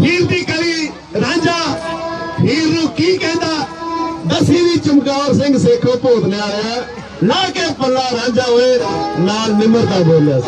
ਹੀਰ ਦੀ ਕਲੀ ਰਾਂਝਾ ਹੀਰ ਨੂੰ ਕੀ ਕਹਿੰਦਾ ਦਸੀ ਵੀ ਚਮਕੌਰ ਸਿੰਘ ਸੇਖੋ ਭੋਤਨੇ ਵਾਲਿਆ ਲਾ ਕੇ ਪੱਲਾ ਰਾਂਝਾ ਹੋਏ ਨਾਲ ਨਿਮਰਤਾ ਬੋਲਿਆ